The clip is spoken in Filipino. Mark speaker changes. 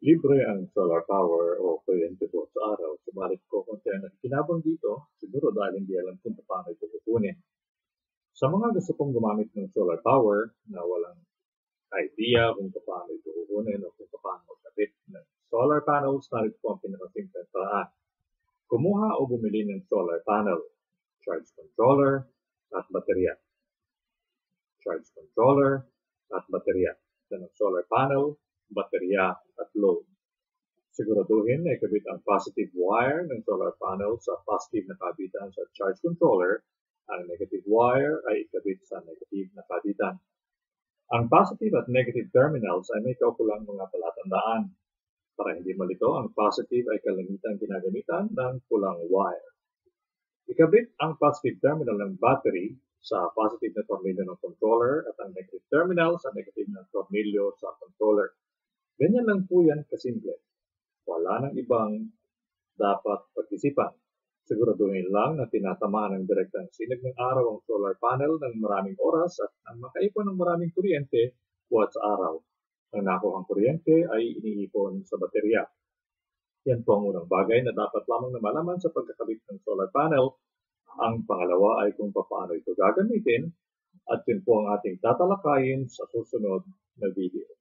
Speaker 1: Libre ang solar power o kuryente po sa araw. Subalit ko kung kaya nakikinabang dito, siguro dahil hindi alam kung paano ito kukunin. Sa mga gusto pong gumamit ng solar power na walang idea kung paano ito kukunin o kung paano magkabit ng solar panels, narito po ang pinakasimpleng paraan. Kumuha o bumili ng solar panel, charge controller, at baterya. Charge controller at baterya. Ito ng solar panel, baterya at load. Siguraduhin na ikabit ang positive wire ng solar panel sa positive na kabitan sa charge controller. Ang negative wire ay ikabit sa negative na kabitan. Ang positive at negative terminals ay may kaukulang mga palatandaan. Para hindi malito, ang positive ay kalimitan ginagamitan ng pulang wire. Ikabit ang positive terminal ng battery sa positive na tornilyo ng controller at ang negative terminal sa negative na tornilyo sa controller. Ganyan lang po yan kasimple. Wala nang ibang dapat pag-isipan. Siguraduhin lang na tinatamaan ng direktang sinag ng araw ang solar panel ng maraming oras at ang makaipon ng maraming kuryente sa araw. Ang nakuhang kuryente ay iniipon sa baterya. Yan po ang unang bagay na dapat lamang na malaman sa pagkakabit ng solar panel. Ang pangalawa ay kung paano ito gagamitin at yun po ang ating tatalakayin sa susunod na video.